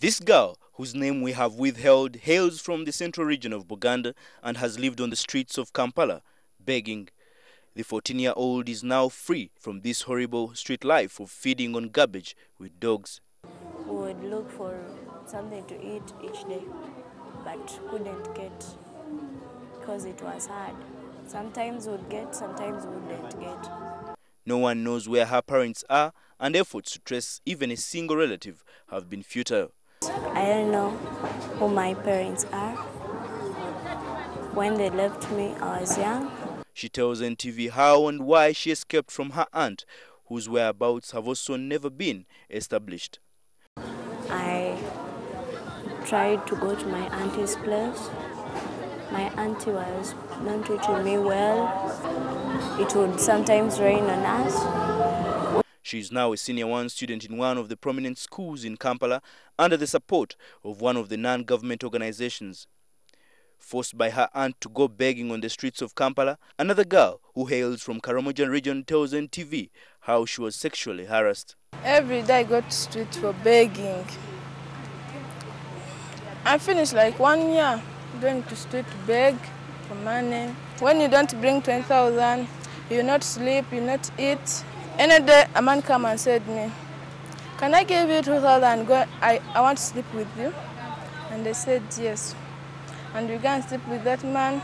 This girl, whose name we have withheld, hails from the central region of Buganda and has lived on the streets of Kampala, begging. The 14-year-old is now free from this horrible street life of feeding on garbage with dogs. We would look for something to eat each day, but couldn't get because it was hard. Sometimes we'd get, sometimes wouldn't get. No one knows where her parents are, and efforts to trace even a single relative have been futile. I don't know who my parents are. When they left me, I was young. She tells NTV how and why she escaped from her aunt, whose whereabouts have also never been established. I tried to go to my auntie's place. My auntie was not treating me well. It would sometimes rain on us. She is now a senior one student in one of the prominent schools in Kampala under the support of one of the non-government organizations. Forced by her aunt to go begging on the streets of Kampala, another girl who hails from Karamoja region tells NTV how she was sexually harassed. Every day I go to street for begging. I finished like one year going to street to beg for money. When you don't bring 20,000, you not sleep, you not eat. Any day a man come and said me, can I give you 2,000 go, I, I want to sleep with you? And they said yes. And we go and sleep with that man.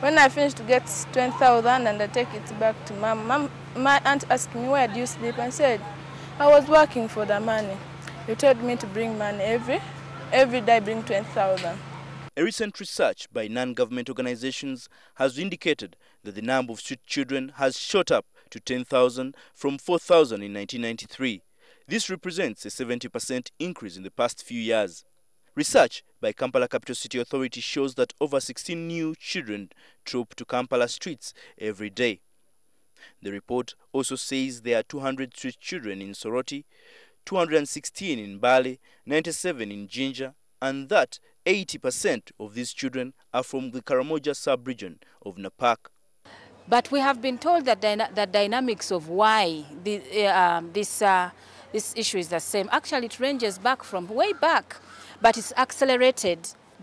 When I finish to get 20,000 and I take it back to mom, mom, my aunt asked me, where do you sleep? I said, I was working for the money. You told me to bring money every, every day bring 20,000. A recent research by non-government organizations has indicated that the number of street children has shot up to 10,000 from 4,000 in 1993. This represents a 70% increase in the past few years. Research by Kampala Capital City Authority shows that over 16 new children troop to Kampala streets every day. The report also says there are 200 street children in Soroti, 216 in Mbale, 97 in Jinja, and that 80% of these children are from the Karamoja sub-region of Napak. But we have been told that the dynamics of why the, uh, this, uh, this issue is the same. Actually, it ranges back from way back, but it's accelerated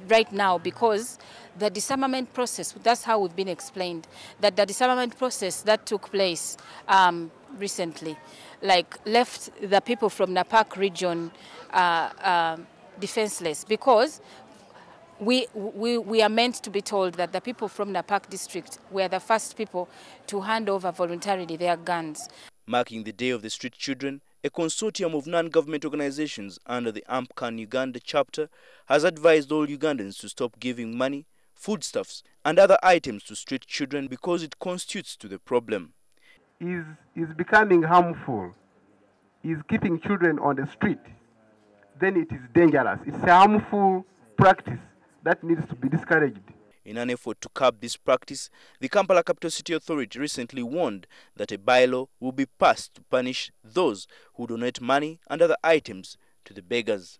right now because the disarmament process, that's how we've been explained, that the disarmament process that took place um, recently, like left the people from Napak region uh, uh, defenseless because we, we, we are meant to be told that the people from Napak district were the first people to hand over voluntarily their guns. Marking the Day of the Street Children, a consortium of non-government organizations under the ANPPCAN Uganda chapter has advised all Ugandans to stop giving money, foodstuffs and other items to street children because it constitutes to the problem. Is, is becoming harmful, is keeping children on the street, then it is dangerous. It's a harmful practice that needs to be discouraged. In an effort to curb this practice, the Kampala Capital City Authority recently warned that a bylaw will be passed to punish those who donate money and other items to the beggars.